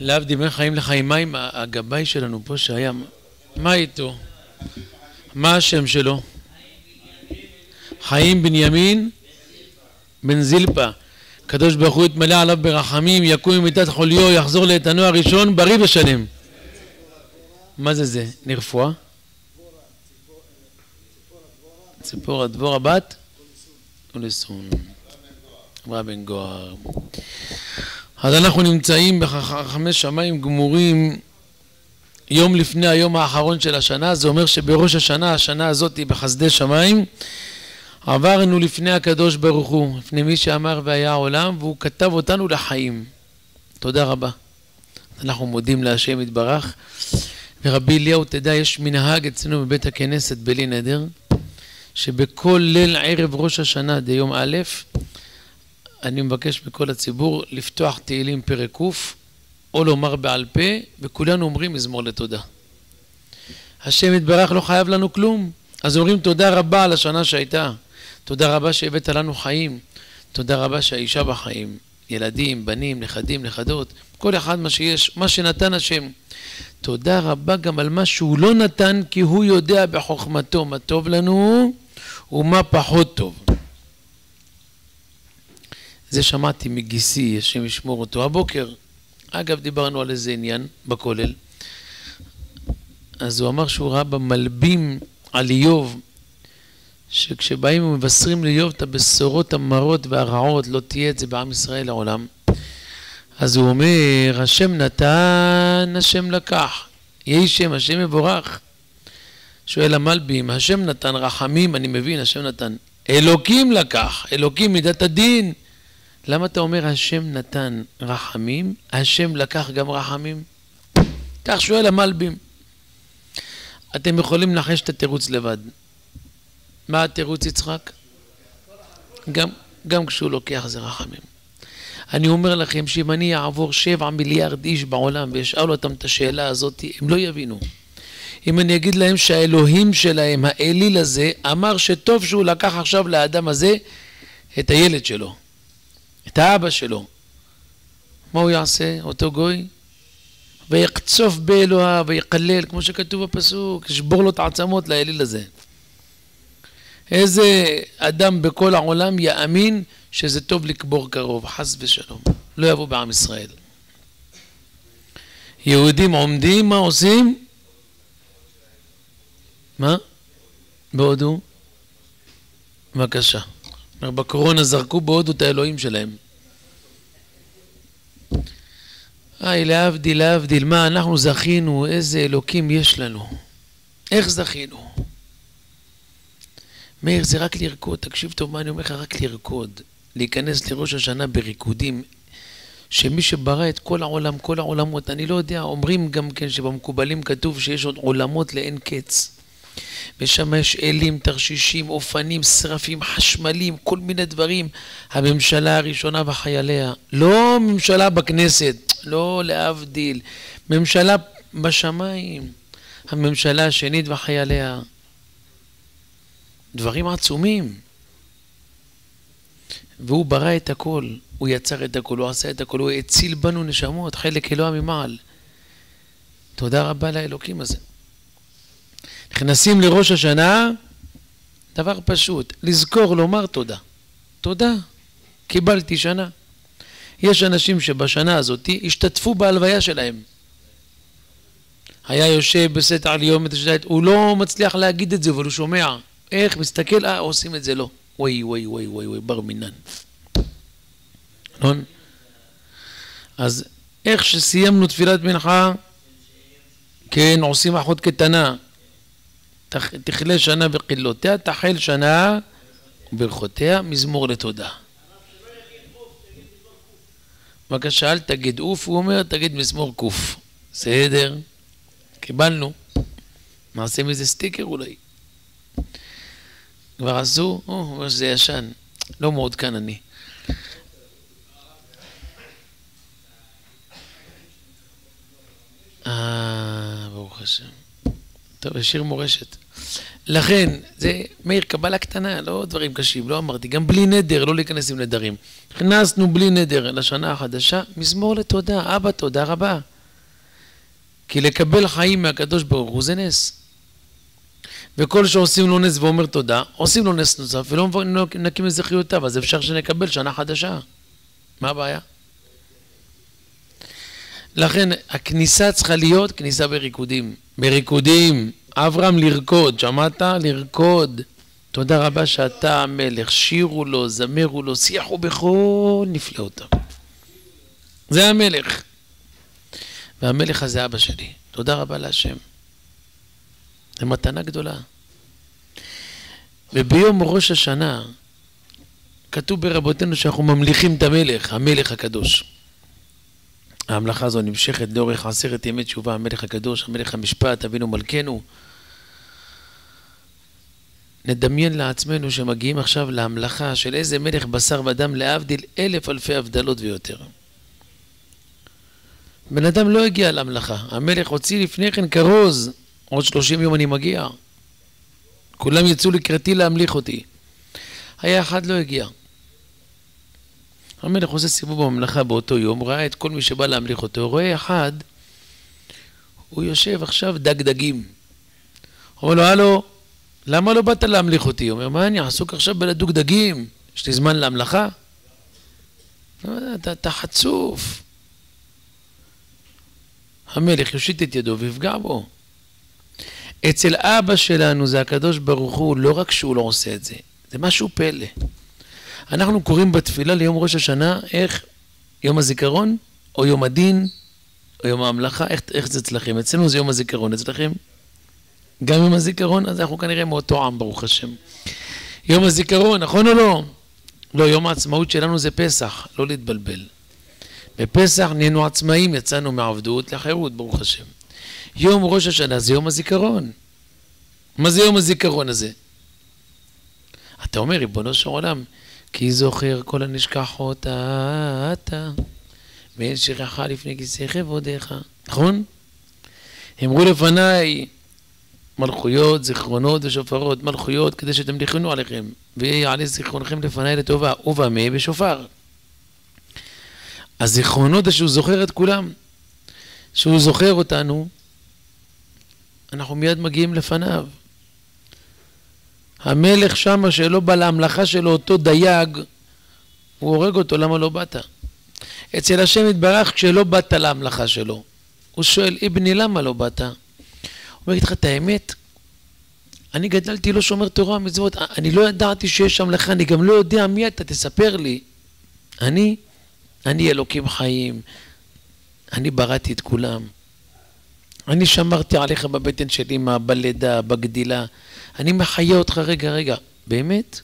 להבדיל בין חיים לחיים, מה עם הגבאי שלנו פה שהיה, מה איתו? מה השם שלו? חיים בנימין בן זילפה. הקדוש ברוך הוא יתמלא עליו ברחמים, יקום ממיטת חוליו, יחזור לאיתנו הראשון, בריא ושלם. מה זה זה? לרפואה? ציפורה דבורה בת? ולסון. אמרה בן גוהר. אז אנחנו נמצאים בחכמי שמיים גמורים יום לפני היום האחרון של השנה, זה אומר שבראש השנה, השנה הזאת בחסדי שמיים, עברנו לפני הקדוש ברוך הוא, לפני מי שאמר והיה העולם, והוא כתב אותנו לחיים. תודה רבה. אנחנו מודים להשם יתברך. ורבי אליהו, תדע, יש מנהג אצלנו בבית הכנסת בלי נדר, שבכל ליל ערב ראש השנה דיום א', אני מבקש מכל הציבור לפתוח תהילים פרק ק' או לומר בעל פה, וכולנו אומרים מזמור לתודה. השם יתברך לא חייב לנו כלום, אז אומרים תודה רבה על השנה שהייתה, תודה רבה שהבאת לנו חיים, תודה רבה שהאישה בחיים, ילדים, בנים, נכדים, נכדות, כל אחד מה שיש, מה שנתן השם. תודה רבה גם על מה שהוא לא נתן, כי הוא יודע בחוכמתו מה טוב לנו ומה פחות טוב. זה שמעתי מגיסי, השם ישמור אותו, הבוקר. אגב, דיברנו על איזה עניין בכולל. אז הוא אמר שהוא ראה במלבים על איוב, שכשבאים ומבשרים לאיוב את הבשורות המרות והרעות, לא תהיה את זה בעם ישראל לעולם. אז הוא אומר, השם נתן, השם לקח. יהי שם, השם יבורך. שואל המלבים, השם נתן רחמים, אני מבין, השם נתן. אלוקים לקח, אלוקים מידת הדין. למה אתה אומר השם נתן רחמים, השם לקח גם רחמים? כך שואל המלבים. אתם יכולים לנחש את התירוץ לבד. מה התירוץ יצחק? גם, גם כשהוא לוקח זה רחמים. אני אומר לכם שאם אני אעבור שבע מיליארד איש בעולם ואשאל אותם את השאלה הזאת, הם לא יבינו. אם אני אגיד להם שהאלוהים שלהם, האליל הזה, אמר שטוב שהוא לקח עכשיו לאדם הזה את הילד שלו. את האבא שלו. מה הוא יעשה, אותו גוי? ויקצוף באלוהיו ויקלל, כמו שכתוב בפסוק, ישבור לו את העצמות לאליל הזה. איזה אדם בכל העולם יאמין שזה טוב לקבור קרוב, חס ושלום. לא יבוא בעם ישראל. יהודים עומדים, מה עושים? מה? בהודו? בבקשה. בקורונה זרקו בהודו את האלוהים שלהם. היי, להבדיל, להבדיל, מה אנחנו זכינו, איזה אלוקים יש לנו. איך זכינו? מאיר, זה רק לרקוד, תקשיב טוב מה אני אומר לך, רק לרקוד. להיכנס לראש השנה בריקודים. שמי שברא את כל העולם, כל העולמות, אני לא יודע, אומרים גם כן שבמקובלים כתוב שיש עוד עולמות לאין קץ. יש אלים, תרשישים, אופנים, שרפים, חשמלים, כל מיני דברים. הממשלה הראשונה וחייליה. לא ממשלה בכנסת, לא להבדיל. ממשלה בשמיים. הממשלה השנית וחייליה. דברים עצומים. והוא ברא את הכל, הוא יצר את הכל, הוא עשה את הכל, הוא הציל בנו נשמות, חלק אלוה ממעל. תודה רבה לאלוקים הזה. נכנסים לראש השנה, דבר פשוט, לזכור לומר תודה. תודה, קיבלתי שנה. יש אנשים שבשנה הזאת השתתפו בהלוויה שלהם. היה יושב בסתר על יום הוא לא מצליח להגיד את זה, אבל הוא שומע. איך? מסתכל, אה, עושים את זה לא. וואי, וואי, וואי, וואי, וואי, בר מינן. נכון? אז איך שסיימנו תפילת מנחה, כן, עושים אחות קטנה. תכלה שנה וחילותיה, תחל שנה וברכותיה, מזמור לתודה. בבקשה, אל תגיד אוף, הוא אומר, תגיד מזמור קוף. בסדר, קיבלנו. נעשה מזה סטיקר אולי. כבר עשו? או, הוא אומר שזה ישן. לא מעודכן אני. אה, ברוך השם. טוב, שיר מורשת. לכן, זה, מאיר, קבלה קטנה, לא דברים קשים, לא אמרתי, גם בלי נדר, לא להיכנס עם נדרים. הכנסנו בלי נדר לשנה החדשה, מזמור לתודה, אבא, תודה רבה. כי לקבל חיים מהקדוש ברוך הוא זה נס. וכל שעושים לו נס ואומר תודה, עושים לו נס נוסף ולא נקים לזכיותיו, אז אפשר שנקבל שנה חדשה. מה הבעיה? לכן הכניסה צריכה להיות כניסה בריקודים. בריקודים. אברהם לרקוד, שמעת? לרקוד. תודה רבה שאתה המלך, שירו לו, זמרו לו, שיחו בכל נפלאותיו. זה המלך. והמלך הזה אבא שלי. תודה רבה להשם. זו מתנה גדולה. וביום ראש השנה כתוב ברבותינו שאנחנו ממליכים את המלך, המלך הקדוש. ההמלכה הזו נמשכת לאורך עשרת ימי תשובה, המלך הקדוש, המלך המשפט, אבינו מלכנו. נדמיין לעצמנו שמגיעים עכשיו להמלכה של איזה מלך בשר ודם להבדיל אלף אלפי הבדלות ויותר. בן אדם לא הגיע להמלכה, המלך הוציא לפני כן כרוז, עוד שלושים יום אני מגיע. כולם יצאו לקראתי להמליך אותי. היה אחד לא הגיע. המלך עושה סיבוב בממלכה באותו יום, ראה את כל מי שבא להמליך אותו, רואה אחד, הוא יושב עכשיו דגדגים. אומר לו, הלו, למה לא באת להמליך אותי? הוא אומר, מה אני עסוק עכשיו בלדוג דגים? יש לי זמן להמלכה? אתה, אתה חצוף. המלך יושיט את ידו ויפגע בו. אצל אבא שלנו זה הקדוש ברוך הוא, לא רק שהוא לא עושה את זה, זה משהו פלא. אנחנו קוראים בתפילה ליום ראש השנה, איך? יום הזיכרון, או יום הדין, או יום ההמלכה, איך, איך זה אצלכם? אצלנו זה יום הזיכרון, אצלכם? גם יום הזיכרון, אז אנחנו כנראה מאותו עם, ברוך השם. יום הזיכרון, נכון או לא? לא, יום העצמאות שלנו זה פסח, לא להתבלבל. בפסח נהיינו עצמאים, יצאנו מעבדות לחירות, ברוך השם. יום ראש השנה זה יום הזיכרון. מה זה יום הזיכרון הזה? אתה אומר, ריבונו של עולם, כי זוכר כל הנשכחות אתה, ואין שירך לפני כיסא כבודיך. נכון? אמרו לפניי מלכויות, זיכרונות ושופרות, מלכויות כדי שתמליכנו עליכם, ויעלה זיכרונכם לפניי לטובה, ובמה בשופר. הזיכרונות זה שהוא זוכר את כולם. שהוא זוכר אותנו, אנחנו מיד מגיעים לפניו. המלך שמה שלא בא להמלכה שלו אותו דייג, הוא הורג אותו, למה לא באת? אצל השם יתברך כשלא באת להמלכה שלו. הוא שואל, אבני, למה לא באת? הוא אומר לך את האמת, אני גדלתי לא שומר תורה ומצוות, אני לא ידעתי שיש המלכה, אני גם לא יודע מי אתה, תספר לי. אני, אני אלוקים חיים, אני בראתי את כולם. אני שמרתי עליך בבטן של אמא, בלידה, בגדילה. אני מחיה אותך, רגע, רגע, באמת?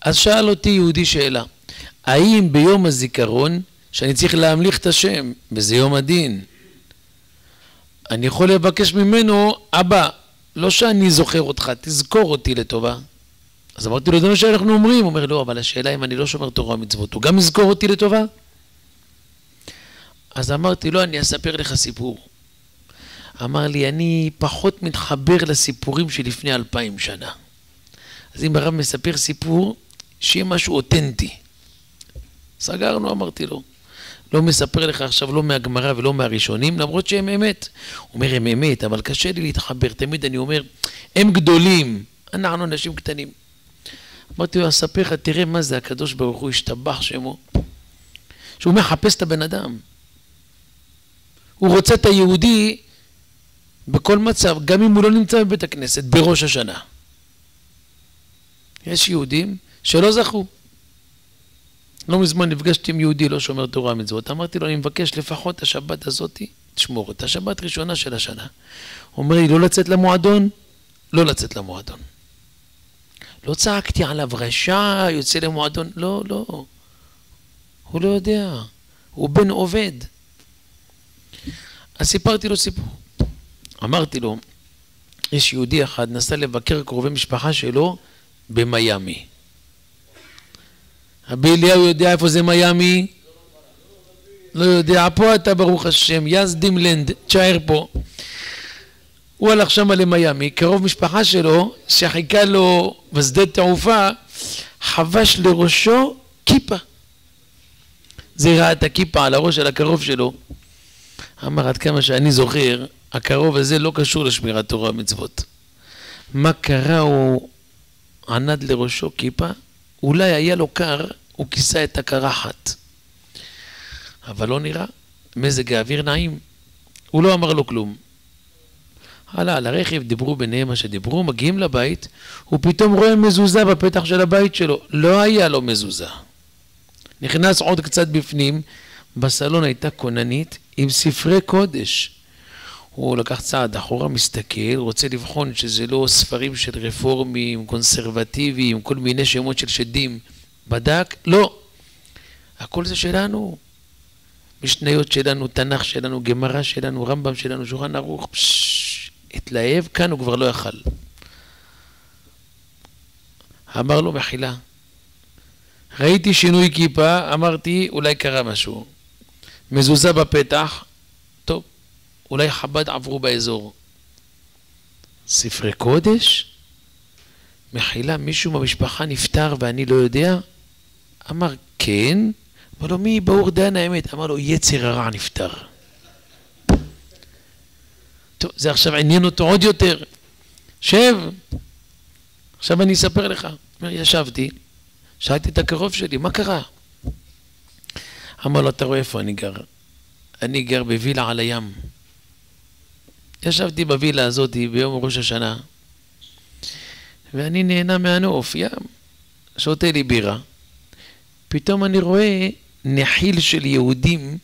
אז שאל אותי יהודי שאלה, האם ביום הזיכרון, שאני צריך להמליך את השם, וזה יום הדין, אני יכול לבקש ממנו, אבא, לא שאני זוכר אותך, תזכור אותי לטובה. אז אמרתי לו, זה מה שאנחנו אומרים. הוא אומר, לא, אבל השאלה אם אני לא שומר תורה ומצוות, הוא גם יזכור אותי לטובה? אז אמרתי לו, אני אספר לך סיפור. אמר לי, אני פחות מתחבר לסיפורים שלפני אלפיים שנה. אז אם הרב מספר סיפור, שיהיה משהו אותנטי. סגרנו, אמרתי לו. לא מספר לך עכשיו לא מהגמרא ולא מהראשונים, למרות שהם אמת. הוא אומר, הם אמת, אבל קשה לי להתחבר. תמיד אני אומר, הם גדולים, אנחנו אנשים קטנים. אמרתי לו, אספר לך, תראה מה זה הקדוש ברוך הוא, השתבח שמו. שהוא מחפש את הבן אדם. הוא רוצה את היהודי בכל מצב, גם אם הוא לא נמצא בבית הכנסת, בראש השנה. יש יהודים שלא זכו. לא מזמן נפגשתי עם יהודי לא שומר תורה ומצוות, אמרתי לו, אני מבקש לפחות השבת הזאתי, תשמור אותה, שבת ראשונה של השנה. הוא אומר לי, לא לצאת למועדון? לא לצאת למועדון. לא צעקתי עליו, רשע, יוצא למועדון, לא, לא. הוא לא יודע, הוא בן עובד. אז סיפרתי לו סיפור. אמרתי לו, יש יהודי אחד נסע לבקר קרובי משפחה שלו במיאמי. רבי אליהו יודע איפה זה מיאמי? לא יודע, פה אתה ברוך השם, יז דימלנד, תשאר פה. הוא הלך שם למיאמי, קרוב משפחה שלו, שחיכה לו בשדה תעופה, חבש לראשו כיפה. זה ראה את הכיפה על הראש של הקרוב שלו. אמר, עד כמה שאני זוכר, הקרוב הזה לא קשור לשמירת תורה ומצוות. מה קרה? הוא ענד לראשו כיפה, אולי היה לו קר, הוא כיסה את הקרחת. אבל לא נראה, מזג האוויר נעים. הוא לא אמר לו כלום. עלה על הרכב, דיברו ביניהם מה שדיברו, מגיעים לבית, הוא פתאום רואה מזוזה בפתח של הבית שלו. לא היה לו מזוזה. נכנס עוד קצת בפנים, בסלון הייתה כוננית עם ספרי קודש. הוא לקח צעד אחורה, מסתכל, רוצה לבחון שזה לא ספרים של רפורמים, קונסרבטיביים, כל מיני שמות של שדים. בדק, לא. הכל זה שלנו. משניות שלנו, תנ"ך שלנו, גמרא שלנו, רמב"ם שלנו, שולחן ערוך. התלהב, כאן הוא כבר לא יכל. אמר לו, מחילה. ראיתי שינוי כיפה, אמרתי, אולי קרה משהו. מזוזה בפתח, אולי חב"ד עברו באזור. ספרי קודש? מחילה, מישהו במשפחה נפטר ואני לא יודע? אמר, כן. אמר לו, מי ברור דיין האמת? אמר לו, יצר הרע נפטר. טוב, זה עכשיו עניין אותו עוד יותר. שב, עכשיו אני אספר לך. ישבתי, שאלתי את הקרוב שלי, מה קרה? אמר לו, אתה רואה איפה אני גר? אני גר בווילה על הים. ישבתי בווילה הזאת ביום ראש השנה, ואני נהנה מהנוף, ים. שותה לי בירה. פתאום אני רואה נחיל של יהודים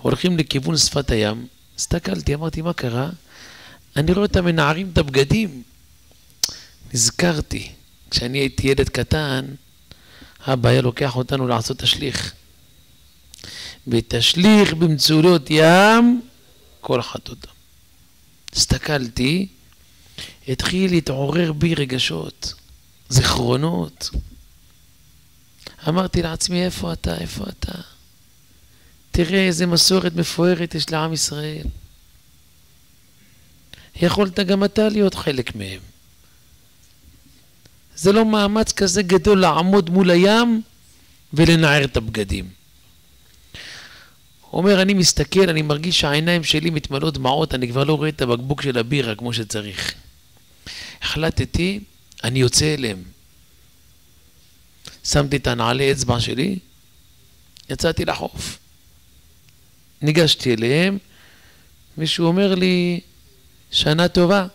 הולכים לכיוון שפת הים. הסתכלתי, אמרתי, מה קרה? אני רואה אותם מנערים את הבגדים. נזכרתי, כשאני הייתי ילד קטן, אבא היה לוקח אותנו לעשות תשליך. ותשליך במצולות ים כל חטאותם. הסתכלתי, התחיל להתעורר בי רגשות, זיכרונות. אמרתי לעצמי, איפה אתה? איפה אתה? תראה איזה מסורת מפוארת יש לעם ישראל. יכולת גם אתה להיות חלק מהם. זה לא מאמץ כזה גדול לעמוד מול הים ולנער את הבגדים. אומר, אני מסתכל, אני מרגיש שהעיניים שלי מתמלאות דמעות, אני כבר לא רואה את הבקבוק של הבירה כמו שצריך. החלטתי, אני יוצא אליהם. שמתי את הנעלי אצבע שלי, יצאתי לחוף. ניגשתי אליהם, מישהו אומר לי, שנה טובה.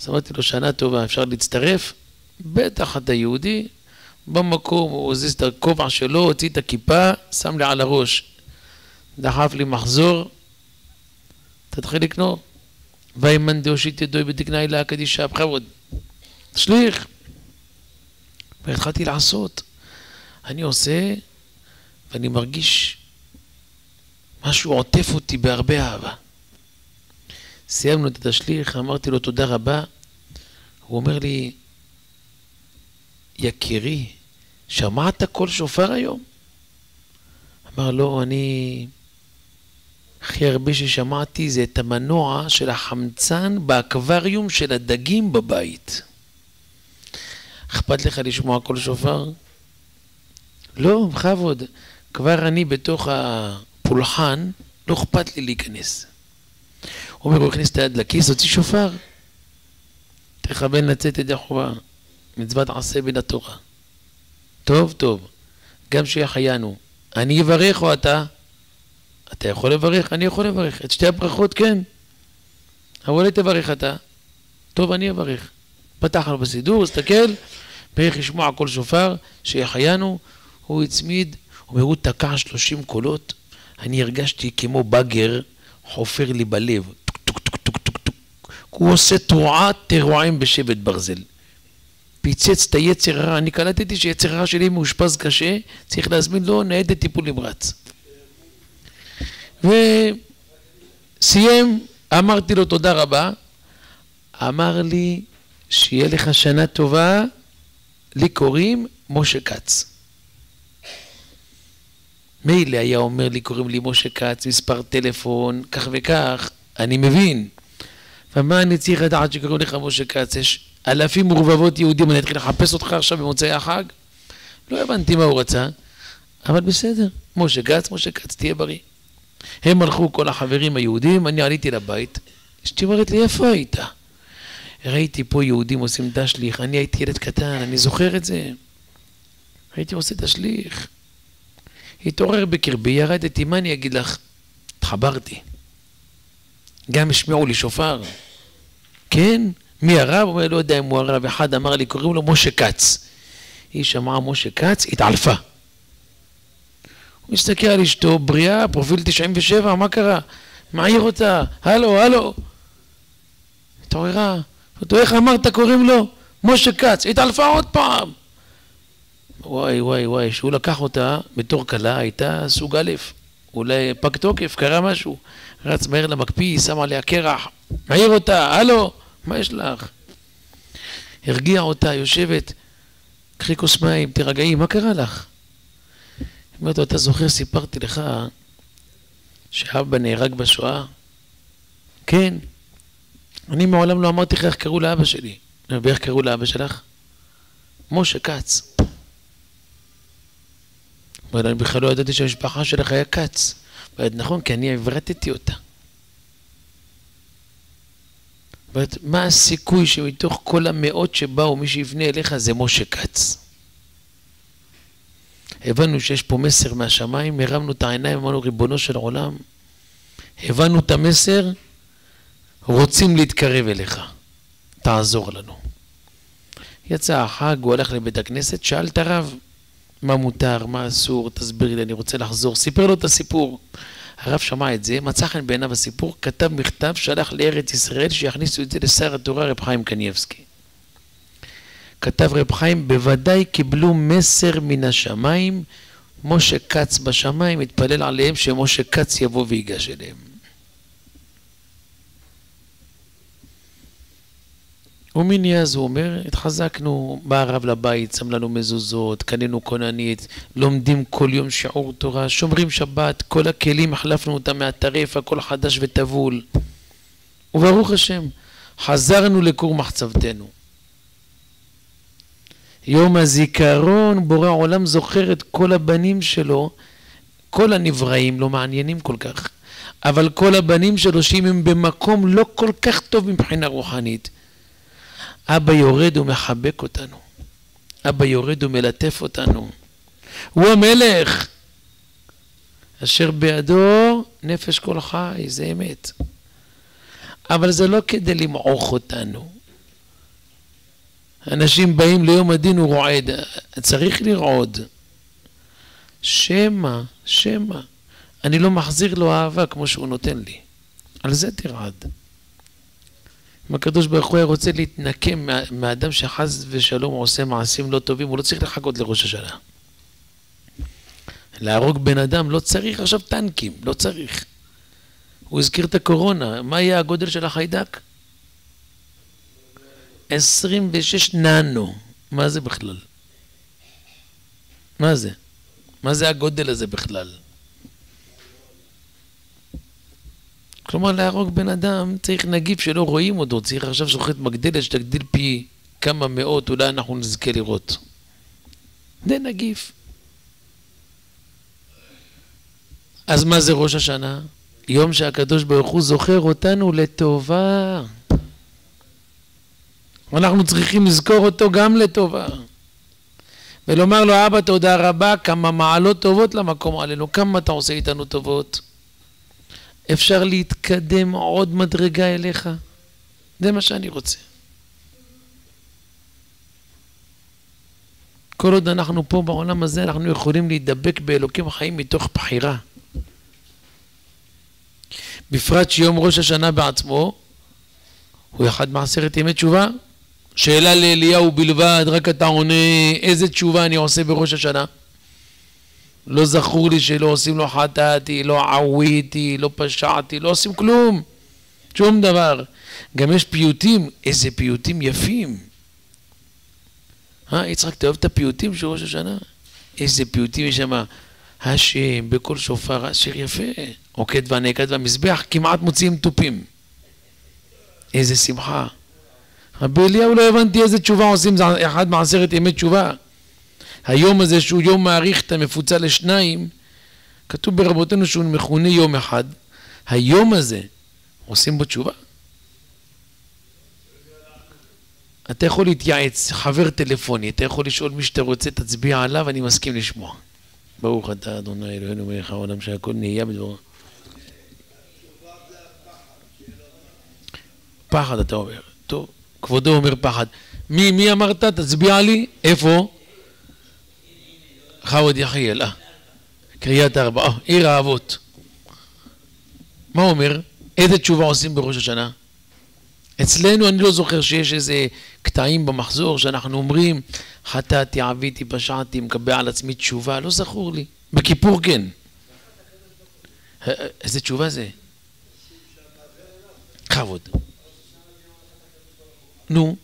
אז אמרתי לו, שנה טובה, אפשר להצטרף? בטח, אתה יהודי. במקום הוא הזיז את הכובע שלו, הוציא את הכיפה, שם לי על הראש. דחף לי מחזור, תתחיל לקנות. ומאן דאושיט ידוי בדיקנא עילאה קדישא, בכבוד. תשליך. והתחלתי לעשות. אני עושה, ואני מרגיש משהו עוטף אותי בהרבה אהבה. סיימנו את התשליך, אמרתי לו תודה רבה. הוא אומר לי, יקירי, שמעת קול שופר היום? אמר לא, אני... הכי הרבה ששמעתי זה את המנוע של החמצן באקווריום של הדגים בבית. אכפת לך לשמוע קול שופר? לא, בכבוד. כבר אני בתוך הפולחן, לא אכפת לי להיכנס. הוא אומר, הוא הכניס את היד לכיס, הוציא שופר. תכוון לצאת ידי חובה. מצוות עשה בין התורה. טוב, טוב. גם שהחיינו. אני אברך או אתה? אתה יכול לברך, אני יכול לברך. את שתי הברכות כן. אולי תברך אתה. טוב, אני אברך. פתח לו בסידור, הסתכל, ואיך לשמוע קול שופר, שהחיינו, הוא הצמיד, הוא תקע שלושים קולות, אני הרגשתי כמו באגר חופר לי בלב, טוק טוק טוק טוק טוק טוק, הוא עושה תרועה תרועם בשבט ברזל. פיצץ את היצר הרע, אני קלטתי שיצר הרע שלי מאושפז קשה, צריך להזמין לו ניידת טיפול נמרץ. וסיים, אמרתי לו תודה רבה, אמר לי, שיהיה לך שנה טובה, לי קוראים משה כץ. מילא היה אומר לי, קוראים לי משה כץ, מספר טלפון, כך וכך, אני מבין. ומה אני צריך לדעת שקראו לך משה כץ? יש אלפים ורבבות יהודים, אני אתחיל לחפש אותך עכשיו במוצאי החג? לא הבנתי מה הוא רצה, אבל בסדר, משה כץ, משה כץ, תהיה בריא. הם הלכו, כל החברים היהודים, אני עליתי לבית, אשתי אומרת לי, איפה היית? ראיתי פה יהודים עושים תשליך, אני הייתי ילד קטן, אני זוכר את זה. הייתי עושה תשליך. התעורר בקרבי, ירדתי, מה אני אגיד לך? התחברתי. גם השמיעו לי שופר. כן? מי הרב? הוא אומר, לא יודע אם הוא הרב. אחד אמר לי, קוראים לו משה כץ. היא שמעה משה כץ, התעלפה. הוא מסתכל על אשתו, בריאה, פרופיל 97, מה קרה? מעיר אותה, הלו, הלו. התעוררה. אותו, איך אמרת קוראים לו? משה כץ. התעלפה עוד פעם. וואי, וואי, וואי, שהוא לקח אותה בתור כלה, הייתה סוג א', אולי פג תוקף, קרה משהו. רץ מהר למקפיא, שם עליה קרח, מעיר אותה, הלו, מה יש לך? הרגיע אותה, יושבת, קחי כוס מים, תירגעי, מה קרה לך? אומרת לו, אתה זוכר, סיפרתי לך שאבא נהרג בשואה? כן. אני מעולם לא אמרתי לך איך קראו לאבא שלי. ואיך קראו לאבא שלך? משה כץ. אבל אני בכלל לא ידעתי שהמשפחה שלך היה כץ. אומרת, נכון, כי אני הברטתי אותה. אומרת, מה הסיכוי שמתוך כל המאות שבאו, מי שיבנה אליך זה משה כץ? הבנו שיש פה מסר מהשמיים, הרמנו את העיניים, אמרנו, ריבונו של עולם, הבנו את המסר, רוצים להתקרב אליך, תעזור לנו. יצא החג, הוא הלך לבית הכנסת, שאל את הרב, מה מותר, מה אסור, תסביר לי, אני רוצה לחזור. סיפר לו את הסיפור. הרב שמע את זה, מצא חן בעיניו הסיפור, כתב מכתב, שלח לארץ ישראל שיכניסו את זה לשר התורה רב חיים קנייבסקי. כתב רב חיים, בוודאי קיבלו מסר מן השמיים, משה כץ בשמיים, התפלל עליהם שמשה כץ יבוא ויגש אליהם. ומניאז הוא אומר, התחזקנו, בא הרב לבית, שם לנו מזוזות, קנינו כוננית, לומדים כל יום שיעור תורה, שומרים שבת, כל הכלים החלפנו אותם מהטרף, הכל חדש וטבול. וברוך השם, חזרנו לכור מחצבתנו. יום הזיכרון, בורא עולם זוכר את כל הבנים שלו, כל הנבראים לא מעניינים כל כך, אבל כל הבנים שלו, שאם הם במקום לא כל כך טוב מבחינה רוחנית, אבא יורד ומחבק אותנו. אבא יורד ומלטף אותנו. הוא המלך אשר בידו נפש כל חי, זה אמת. אבל זה לא כדי למעוך אותנו. אנשים באים ליום הדין, הוא רועד. צריך לרעוד. שמא, שמא. אני לא מחזיר לו אהבה כמו שהוא נותן לי. על זה תרעד. אם הקדוש ברוך הוא היה רוצה להתנקם מהאדם שחס ושלום עושה מעשים לא טובים, הוא לא צריך לחכות לראש השנה. להרוג בן אדם לא צריך עכשיו טנקים, לא צריך. הוא הזכיר את הקורונה, מה יהיה הגודל של החיידק? 26 ננו. מה זה בכלל? מה זה? מה זה הגודל הזה בכלל? כלומר, להרוג בן אדם צריך נגיף שלא רואים אותו, צריך עכשיו שוחט מגדלת שתגדיל פי כמה מאות, אולי אנחנו נזכה לראות. זה נגיף. אז מה זה ראש השנה? יום שהקדוש ברוך הוא זוכר אותנו לטובה. אנחנו צריכים לזכור אותו גם לטובה. ולומר לו, אבא, תודה רבה, כמה מעלות טובות למקום עלינו, כמה אתה עושה איתנו טובות. אפשר להתקדם עוד מדרגה אליך? זה מה שאני רוצה. כל עוד אנחנו פה בעולם הזה, אנחנו יכולים להידבק באלוקים החיים מתוך בחירה. בפרט שיום ראש השנה בעצמו הוא אחד מעשרת ימי תשובה. שאלה לאליהו בלבד, רק אתה עונה איזה תשובה אני עושה בראש השנה. לא זכור לי שלא עושים לו חטאתי, לא עוויתי, לא פשעתי, לא עושים כלום. שום דבר. גם יש פיוטים, איזה פיוטים יפים. אה, יצחק, אתה אוהב את הפיוטים של ראש השנה? איזה פיוטים יש שם. השם, בקול שופר, שיר יפה. עוקד והנעקד והמזבח, כמעט מוציאים תופים. איזה שמחה. רבי אליהו לא הבנתי איזה תשובה עושים, זה אחד מעשרת ימי תשובה. היום הזה שהוא יום מעריכתא מפוצל לשניים, כתוב ברבותינו שהוא מכונה יום אחד. היום הזה, עושים בו תשובה? אתה יכול להתייעץ, חבר טלפוני, אתה יכול לשאול מי שאתה רוצה, תצביע עליו, אני מסכים לשמוע. ברוך אתה, אדוני אלוהינו מלך העולם שהכל נהיה בדברו. פחד אתה אומר. טוב, כבודו אומר פחד. מי, מי אמרת? תצביע לי. איפה? חווד יחיאל, אה. קריית ארבע, אה, עיר האבות. מה אומר? איזה תשובה עושים בראש השנה? אצלנו אני לא זוכר שיש איזה קטעים במחזור שאנחנו אומרים חטאתי, עוויתי, פשעתי, מקבע על עצמי תשובה, לא זכור לי. בכיפור כן. איזה תשובה זה? כבוד. נו,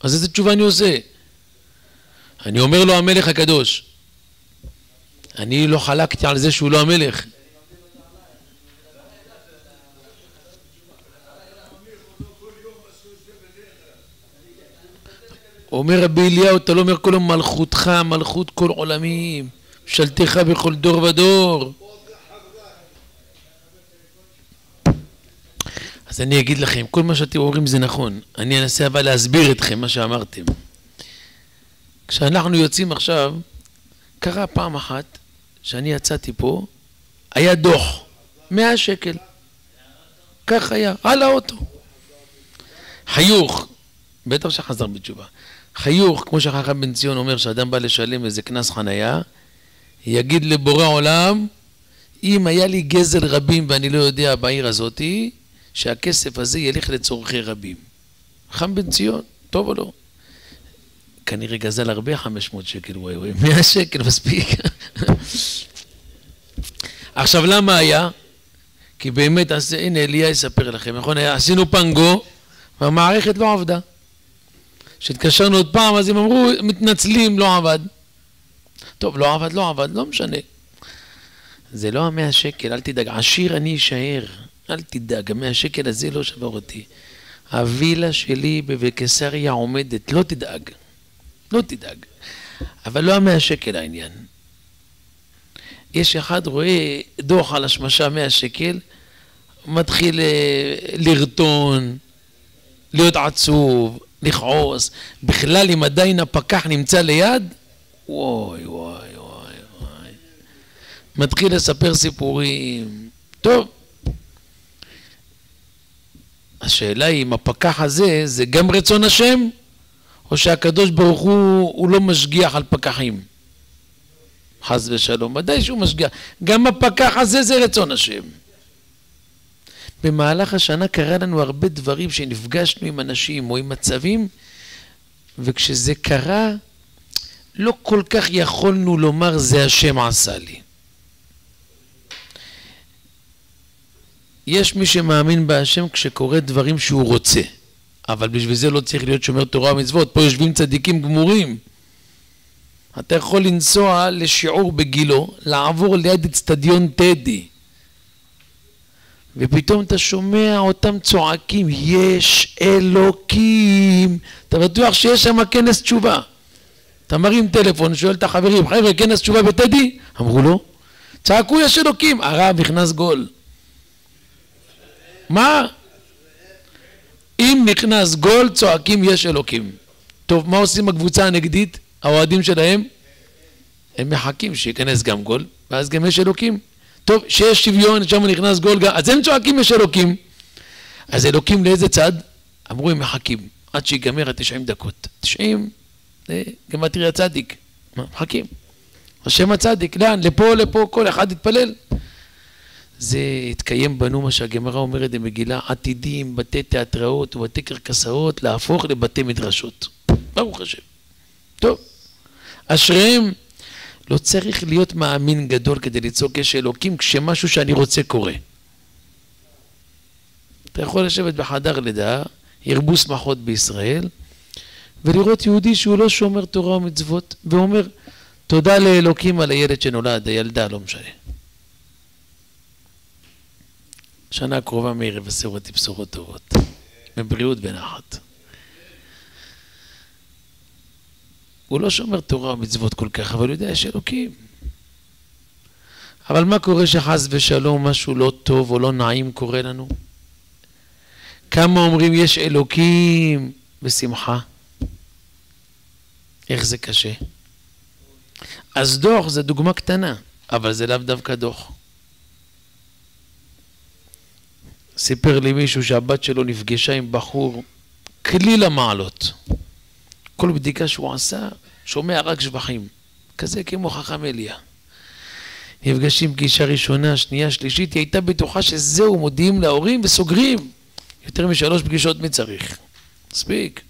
אז איזה תשובה אני עושה? אני אומר לו המלך הקדוש. אני לא חלקתי על זה שהוא לא המלך. אומר רבי אליהו, אתה לא אומר כל יום מלכותך, מלכות כל עולמים, ממשלתך בכל דור ודור. אז אני אגיד לכם, כל מה שאתם אומרים זה נכון. אני אנסה אבל להסביר אתכם מה שאמרתם. כשאנחנו יוצאים עכשיו, קרה פעם אחת שאני יצאתי פה, היה דוח, 100 שקל. כך היה, על האוטו. חיוך, בטח שחזר בתשובה. חיוך, כמו שחכם בן ציון אומר, שאדם בא לשלם איזה קנס חנייה, יגיד לבורא עולם, אם היה לי גזל רבים ואני לא יודע בעיר הזאתי, שהכסף הזה ילך לצורכי רבים. חכם בן ציון, טוב או לא? כנראה גזל הרבה 500 שקל, וואי וואי, 100 שקל מספיק. עכשיו, למה היה? כי באמת, אז, הנה, אליה יספר לכם, נכון? עשינו פנגו, והמערכת לא עבדה. כשהתקשרנו עוד פעם, אז הם אמרו, מתנצלים, לא עבד. טוב, לא עבד, לא עבד, לא משנה. זה לא המאה שקל, אל תדאג, עשיר אני אשאר, אל תדאג, המאה שקל הזה לא שבר אותי. הווילה שלי בקיסריה עומדת, לא תדאג, לא תדאג. אבל לא המאה שקל העניין. יש אחד רואה דוח על השמשה מאה שקל, מתחיל אה, לרטון, להיות עצוב, לכעוס, בכלל אם עדיין הפקח נמצא ליד, וואי וואי וואי וואי. מתחיל לספר סיפורים. טוב, השאלה היא אם הפקח הזה זה גם רצון השם, או שהקדוש ברוך הוא, הוא לא משגיח על פקחים. חס ושלום, ודאי שהוא משגיח. גם הפקח הזה זה רצון השם. במהלך השנה קרה לנו הרבה דברים שנפגשנו עם אנשים או עם מצבים, וכשזה קרה, לא כל כך יכולנו לומר זה השם עשה לי. יש מי שמאמין בהשם כשקורה דברים שהוא רוצה, אבל בשביל זה לא צריך להיות שומר תורה ומצוות. פה יושבים צדיקים גמורים. אתה יכול לנסוע לשיעור בגילו, לעבור ליד אצטדיון טדי, ופתאום אתה שומע אותם צועקים, יש אלוקים. אתה בטוח שיש שם כנס תשובה. אתה מרים טלפון, שואל את החברים, חבר'ה, כנס תשובה בטדי? אמרו לו, צעקו יש אלוקים. הרב נכנס גול. מה? אם נכנס גול, צועקים יש אלוקים. טוב, מה עושים בקבוצה הנגדית, האוהדים שלהם? הם מחכים שייכנס גם גול, ואז גם יש אלוקים. טוב, שיש שוויון, שם נכנס גולגה, אז הם צועקים יש אלוקים. אז אלוקים לאיזה צד? אמרו הם מחכים עד שיגמר התשעים דקות. תשעים, זה גמטריה צדיק. מחכים. השם הצדיק, לאן? לפה, לפה, כל אחד יתפלל. זה התקיים בנו מה שהגמרא אומרת במגילה, עתידים, בתי תיאטראות ובתי קרקסאות להפוך לבתי מדרשות. ברוך השם. טוב, אשריהם לא צריך להיות מאמין גדול כדי לצעוק יש אלוקים כשמשהו שאני רוצה קורה. אתה יכול לשבת בחדר לידה, ירבו שמחות בישראל, ולראות יהודי שהוא לא שומר תורה ומצוות, ואומר תודה לאלוקים על הילד שנולד, הילדה, לא משנה. שנה הקרובה מאיר יבשר אותי בשורות טובות. בבריאות ונחת. הוא לא שומר תורה ומצוות כל כך, אבל הוא יודע יש אלוקים. אבל מה קורה שחס ושלום משהו לא טוב או לא נעים קורה לנו? כמה אומרים יש אלוקים בשמחה? איך זה קשה? אז דוח זה דוגמה קטנה, אבל זה לאו דווקא דוח. סיפר לי מישהו שהבת שלו נפגשה עם בחור כליל המעלות. כל בדיקה שהוא עשה, שומע רק שבחים. כזה כמו חכם אליה. נפגשים פגישה ראשונה, שנייה, שלישית, היא הייתה בטוחה שזהו, מודיעים להורים וסוגרים. יותר משלוש פגישות מי צריך? מספיק.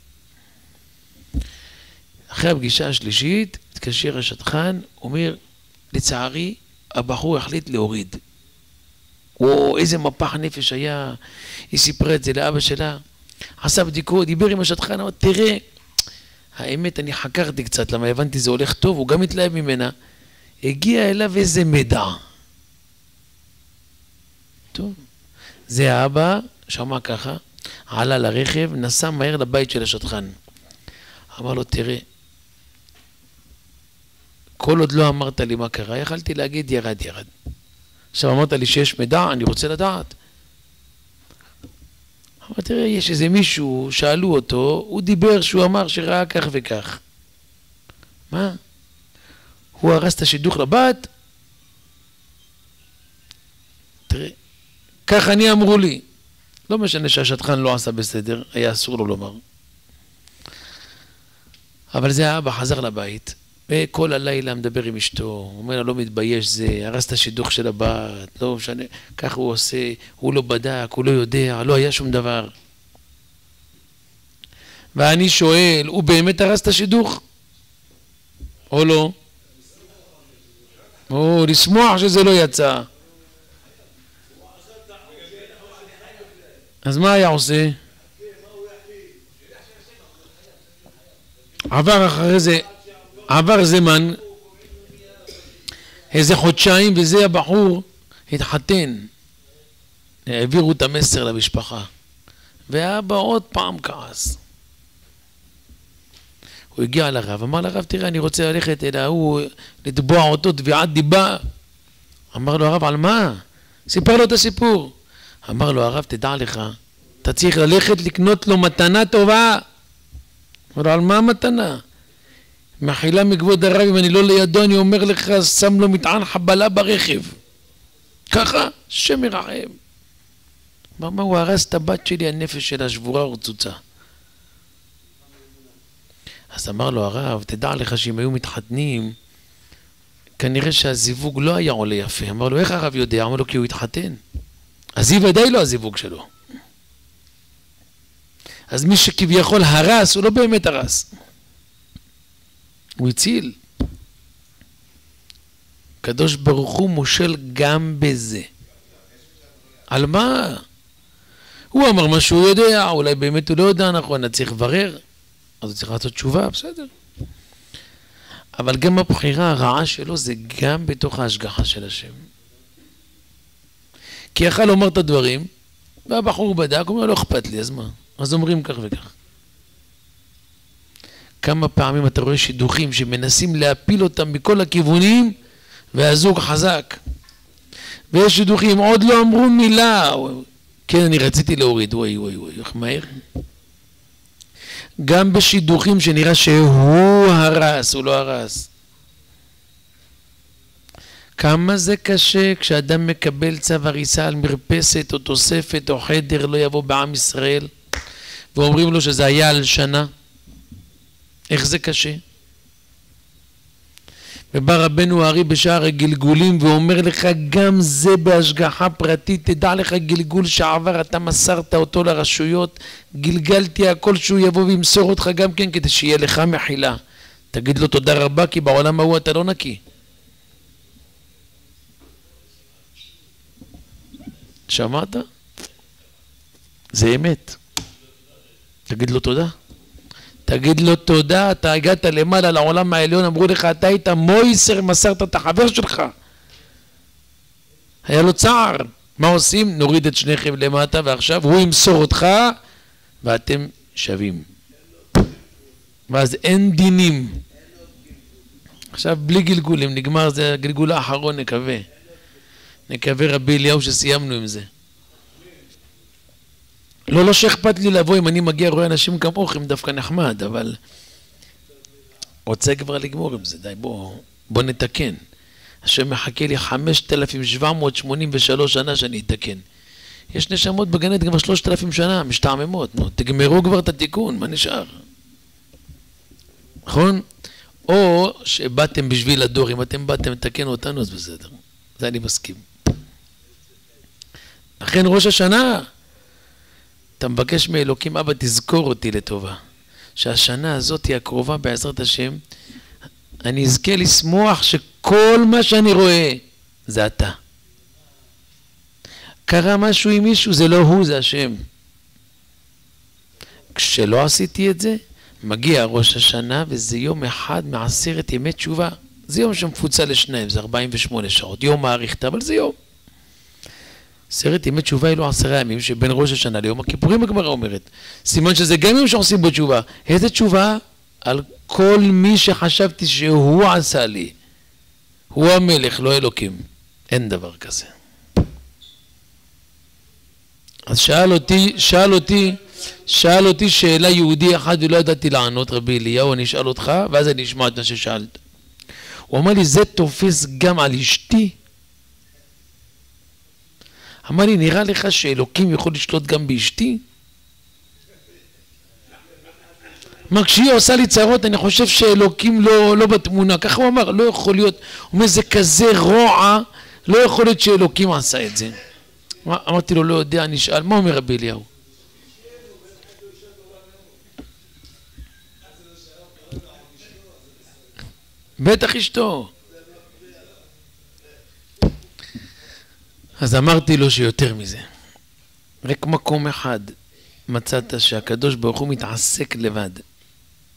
אחרי הפגישה השלישית, התקשר השטחן, אומר, לצערי, הבחור החליט להוריד. או איזה מפח נפש היה, היא סיפרה את זה לאבא שלה, עשה בדיקות, דיבר עם השטחן, אמר, תראה, האמת, אני חקרתי קצת, למה הבנתי זה הולך טוב, הוא גם התלהב ממנה. הגיע אליו איזה מידע. טוב, זה האבא, שמע ככה, עלה לרכב, נסע מהר לבית של השטחן. אמר לו, תראה, כל עוד לא אמרת לי מה קרה, יכלתי להגיד ירד ירד. עכשיו אמרת לי שיש מידע, אני רוצה לדעת. אמר, תראה, יש איזה מישהו, שאלו אותו, הוא דיבר שהוא אמר שראה כך וכך. מה? הוא הרס את השידוך לבת? תראה, כך אני אמרו לי. לא משנה שהשטחן לא עשה בסדר, היה אסור לו לומר. אבל זה האבא חזר לבית, וכל הלילה מדבר עם אשתו, אומר לה לא מתבייש זה, הרס את השידוך של הבת, לא משנה, ככה הוא עושה, הוא לא בדק, הוא לא יודע, לא היה שום דבר. ואני שואל, הוא באמת הרס את השידוך? או לא? או לשמוח שזה לא יצא. אז מה היה עושה? עבר אחרי זה, עבר זמן, איזה חודשיים, וזה הבחור התחתן. העבירו את המסר למשפחה. והאבא עוד פעם כעס. הוא הגיע לרב, אמר לרב, תראה, אני רוצה ללכת אל ההוא, לתבוע אותו תביעת דיבה. אמר לו הרב, על מה? סיפר לו את הסיפור. אמר לו הרב, תדע לך, אתה צריך ללכת לקנות לו מתנה טובה. אמר לו, על מה המתנה? מחילה מכבוד הרב, אם אני לא לידו, אני אומר לך, שם לו מטען חבלה ברכב. ככה, השם ירחם. אמר, מה, הוא הרס את הבת שלי, הנפש שלה שבורה ורצוצה. אז אמר לו הרב, תדע לך שאם היו מתחתנים, כנראה שהזיווג לא היה עולה יפה. אמר לו, איך הרב יודע? אמר לו, כי הוא התחתן. אז היא ודאי לא הזיווג שלו. אז מי שכביכול הרס, הוא לא באמת הרס. הוא הציל. הקדוש ברוך הוא מושל גם בזה. על מה? הוא אמר מה שהוא יודע, אולי באמת הוא לא יודע נכון, אני צריך לברר. אז הוא צריך לעשות תשובה, בסדר. אבל גם הבחירה הרעה שלו זה גם בתוך ההשגחה של השם. כי יכל לומר את הדברים, והבחור בדק, הוא אומר, לא אכפת לי, אז מה? אז אומרים כך וכך. כמה פעמים אתה רואה שידוכים שמנסים להפיל אותם מכל הכיוונים, והזוג חזק. ויש שידוכים, עוד לא אמרו מילה. כן, אני רציתי להוריד, וואי וואי וואי, איך מהר. גם בשידוכים שנראה שהוא הרס, הוא לא הרס. כמה זה קשה כשאדם מקבל צו הריסה על מרפסת או תוספת או חדר לא יבוא בעם ישראל ואומרים לו שזה היה על שנה. איך זה קשה? ובא רבנו הארי בשער הגלגולים ואומר לך גם זה בהשגחה פרטית תדע לך גלגול שעבר אתה מסרת אותו לרשויות גלגלתי הכל שהוא יבוא וימסור אותך גם כן כדי שיהיה לך מחילה תגיד לו תודה רבה כי בעולם ההוא אתה לא נקי שמעת? זה אמת תגיד לו תודה תגיד לו תודה, אתה הגעת למעלה לעולם העליון, אמרו לך, אתה היית מויסר, מסרת את החבר שלך. היה לו צער. מה עושים? נוריד את שניכם למטה, ועכשיו הוא ימסור אותך, ואתם שווים. ואז אין דינים. עכשיו בלי גלגולים, נגמר, זה הגלגול האחרון, נקווה. נקווה רבי אליהו שסיימנו עם זה. לא, לא שאכפת לי לבוא אם אני מגיע, רואה אנשים כמוכם, דווקא נחמד, אבל רוצה כבר לגמור עם זה, די, בוא, בוא נתקן. השם מחכה לי 5,783 שנה שאני אתקן. יש נשמות בגנת כבר 3,000 שנה, משתעממות, נו, תגמרו כבר את התיקון, מה נשאר? נכון? או שבאתם בשביל הדור, אם אתם באתם לתקן אותנו, אז בסדר. זה אני מסכים. לכן ראש השנה, אתה מבקש מאלוקים, אבא, תזכור אותי לטובה. שהשנה הזאת היא הקרובה בעזרת השם, אני אזכה לשמוח שכל מה שאני רואה זה אתה. קרה משהו עם מישהו, זה לא הוא, זה השם. כשלא עשיתי את זה, מגיע ראש השנה וזה יום אחד מעשרת ימי תשובה. זה יום שמפוצל לשניים, זה 48 שעות. יום מעריכת, אבל זה יום. עשרת ימי תשובה אלו עשרה ימים שבין ראש השנה ליום הכיפורים הגמרא אומרת. סימן שזה גם יום שעושים בו תשובה. איזה תשובה? על כל מי שחשבתי שהוא עשה לי. הוא המלך, לא אלוקים. אין דבר כזה. אז שאל אותי, שאל אותי, שאל אותי שאלה יהודי אחד ולא ידעתי לענות, רבי אליהו, אני אשאל אותך, ואז אני אשמע את מה ששאלת. הוא אמר לי, זה תופס גם על אשתי? אמר לי, נראה לך שאלוקים יכול לשלוט גם באשתי? אמר, כשהיא עושה לי צרות, אני חושב שאלוקים לא, לא בתמונה. ככה הוא אמר, לא יכול להיות. הוא אומר, זה כזה רוע, לא יכול להיות שאלוקים עשה את זה. אמרתי לו, לא יודע, אני אשאל, מה אומר רבי אליהו? בטח אשתו. אז אמרתי לו שיותר מזה. רק מקום אחד מצאת שהקדוש ברוך הוא מתעסק לבד.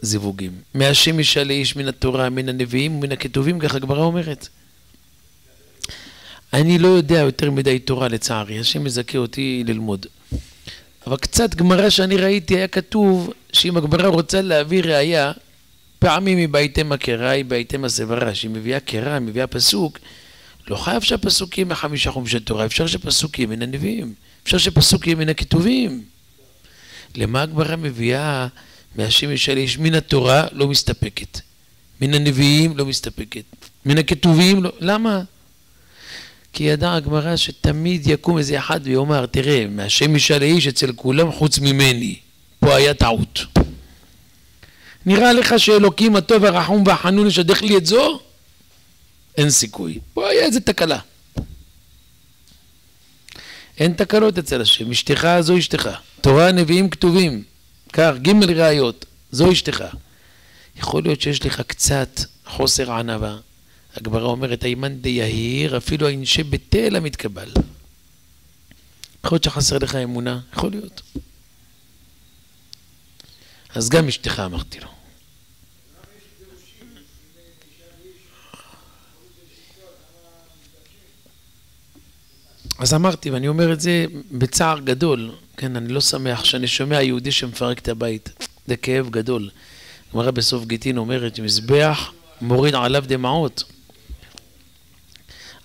זיווגים. מהשם ישאל לאיש מן התורה, מן הנביאים ומן הכתובים, כך הגמרא אומרת. אני לא יודע יותר מדי תורה לצערי, השם מזכה אותי ללמוד. אבל קצת גמרא שאני ראיתי היה כתוב שאם הגמרא רוצה להביא ראייה, פעמים היא בהיתמה קרא, היא בהיתמה סברה, שהיא מביאה קרא, מביאה פסוק, לא חייב שהפסוק יהיה מחמישה חומשי תורה, אפשר שפסוק יהיה מן הנביאים, אפשר שפסוק יהיה מן הכתובים. למה הגמרא מביאה מהשם ישאל איש מן התורה לא מסתפקת, מן הנביאים לא מסתפקת, מן הכתובים לא, למה? כי ידע הגמרא שתמיד יקום איזה אחד ויאמר, תראה, מהשם ישאל איש אצל כולם חוץ ממני, פה היה טעות. נראה לך שאלוקים הטוב הרחום והחנון ישדך לי את זו? אין סיכוי. פה היה איזה תקלה. אין תקלות אצל השם, אשתך זו אשתך. תורה, נביאים, כתובים. קח, ג' ראיות, זו אשתך. יכול להיות שיש לך קצת חוסר ענווה. הגמרא אומרת, הימן דיהיר, אפילו האנשי בתל המתקבל. יכול להיות שחסר לך אמונה, יכול להיות. אז גם אשתך אמרתי לו. אז אמרתי, ואני אומר את זה בצער גדול, כן, אני לא שמח שאני שומע יהודי שמפרק את הבית, זה כאב גדול. גמרא בסוף גיטין אומרת שמזבח מוריד עליו דמעות.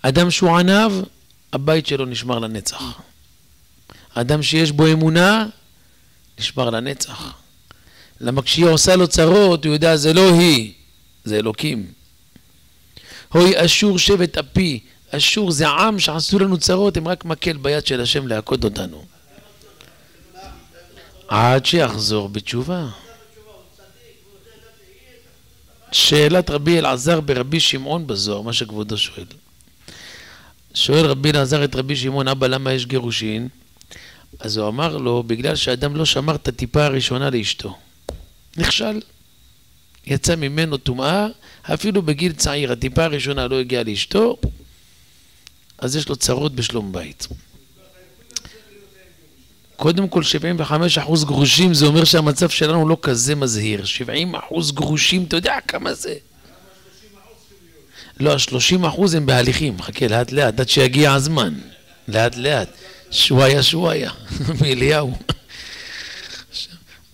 אדם שהוא ענב, הבית שלו נשמר לנצח. אדם שיש בו אמונה, נשמר לנצח. למה כשהיא עושה לו צרות, הוא יודע, זה לא היא, זה אלוקים. הוי אשור שבט אפי, אשור זה עם שעשו לנו צרות, הם רק מקל ביד של השם להכות אותנו. עד שיחזור בתשובה. שאלת רבי אלעזר ברבי שמעון בזוהר, מה שכבודו שואל. שואל רבי אלעזר את רבי שמעון, אבא, למה יש גירושין? אז הוא אמר לו, בגלל שאדם לא שמר את הטיפה הראשונה לאשתו. נכשל. יצא ממנו טומאה, אפילו בגיל צעיר, הטיפה הראשונה לא הגיעה לאשתו, אז יש לו צרות בשלום בית. קודם כל 75% גרושים זה אומר שהמצב שלנו לא כזה מזהיר. 70% גרושים, אתה יודע כמה זה? לא, ה-30% הם בהליכים, חכה לאט לאט, עד שיגיע הזמן. לאט לאט. שוואיה שוואיה, מאליהו.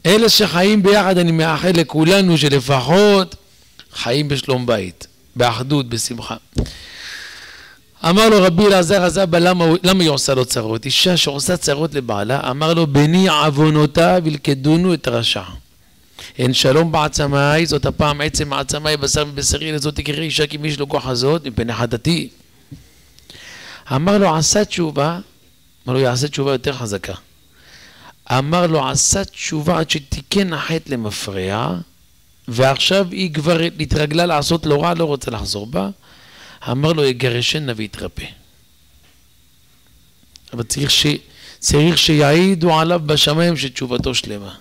אלה שחיים ביחד, אני מאחל לכולנו שלפחות חיים בשלום בית, באחדות, בשמחה. אמר לו רבי אלעזר הזבה, למה, למה היא עושה לו צרות? אישה שעושה צרות לבעלה, אמר לו, בני עוונותיו ילכדונו את הרשע. אין שלום בעצמיי, זאת הפעם עצם מעצמיי, בשר מבשרי, לזאת תקראי אישה כי מי יש לו כוח הזאת, מפני חדתי. אמר לו, עשה תשובה, אמר לו, יעשה תשובה יותר חזקה. אמר לו, עשה תשובה עד שתיקן החטא למפרע, ועכשיו היא כבר התרגלה לעשות לו רע, לא רוצה לחזור בה. אמר לו, יגרשנה ויתרפא. אבל צריך, ש... צריך שיעידו עליו בשמיים שתשובתו שלמה.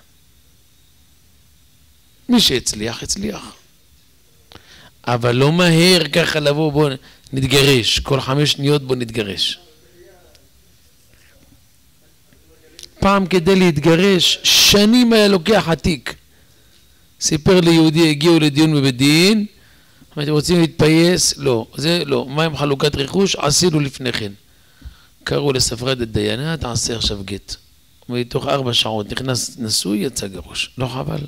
מי שהצליח, הצליח. אבל לא מהר ככה לבוא, בוא נתגרש. כל חמש שניות בוא נתגרש. פעם כדי להתגרש, שנים היה לוקח התיק. סיפר לי יהודי, הגיעו לדיון בבית דין, אתם רוצים להתפייס? לא. זה לא. מה עם חלוקת רכוש? עשינו לפני כן. קראו לספרד את דיינה, תעשה עכשיו גט. מתוך ארבע שעות נכנס נשוי, יצא גרוש. לא חבל?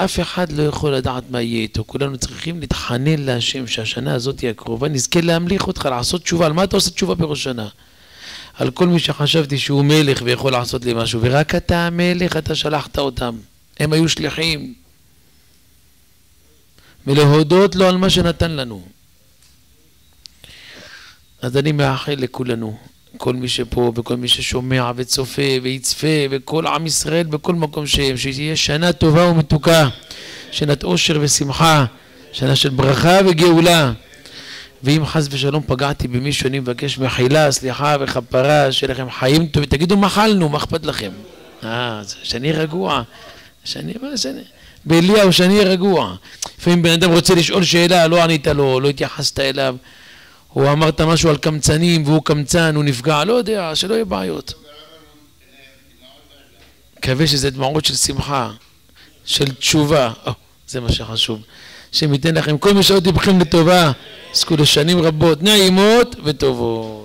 אף אחד לא יכול לדעת מה יהיה איתו. כולנו צריכים להתחנן להשם שהשנה הזאת תהיה קרובה, נזכה להמליך אותך לעשות תשובה. על מה אתה עושה תשובה בראש שנה? על כל מי שחשבתי שהוא מלך ויכול לעשות לי משהו, ורק אתה המלך, אתה שלחת אותם. הם היו שליחים. ולהודות לו על מה שנתן לנו. אז אני מאחל לכולנו, כל מי שפה וכל מי ששומע וצופה ויצפה וכל עם ישראל בכל מקום שהם, שתהיה שנה טובה ומתוקה, שנת אושר ושמחה, שנה של ברכה וגאולה. ואם חס ושלום פגעתי במישהו, אני מבקש מחילה, סליחה וכפרה, שיהיה לכם חיים טובים. תגידו, מחלנו, מה אכפת לכם? אה, שאני רגוע. שאני, שאני... באליהו, שאני רגוע. לפעמים בן אדם רוצה לשאול שאלה, לא ענית לו, לא התייחסת אליו. הוא אמרת משהו על קמצנים והוא קמצן, הוא נפגע, לא יודע, שלא יהיה בעיות. מקווה שזה דמעות של שמחה, של תשובה. Oh, זה מה שחשוב. השם ייתן לכם כל מי שעוד דיבכם לטובה, עסקו לשנים רבות, נעימות וטובות.